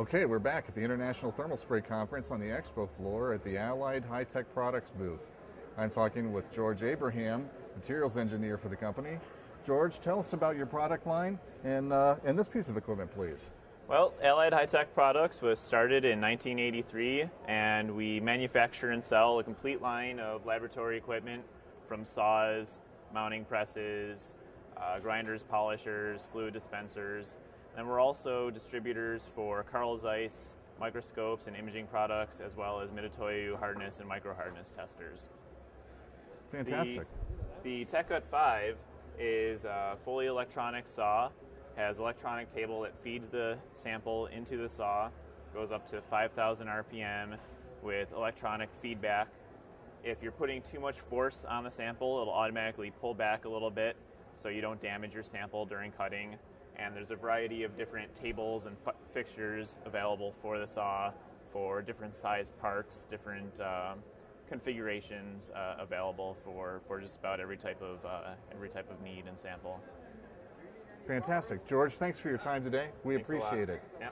Okay, we're back at the International Thermal Spray Conference on the expo floor at the Allied High Tech Products booth. I'm talking with George Abraham, materials engineer for the company. George, tell us about your product line and, uh, and this piece of equipment, please. Well, Allied High Tech Products was started in 1983, and we manufacture and sell a complete line of laboratory equipment from saws, mounting presses, uh, grinders, polishers, fluid dispensers. And we're also distributors for Carl Zeiss microscopes and imaging products, as well as Mitutoyo hardness and micro hardness testers. Fantastic. The, the TechCut 5 is a fully electronic saw, has electronic table that feeds the sample into the saw, goes up to 5,000 RPM with electronic feedback. If you're putting too much force on the sample, it'll automatically pull back a little bit so you don't damage your sample during cutting. And there's a variety of different tables and fi- fixtures available for the saw for different size parts, different uh, configurations uh, available for, for just about every type of uh, every type of need and sample. Fantastic. George, thanks for your time today. We Thanks appreciate it. Yeah.